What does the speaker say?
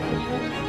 Música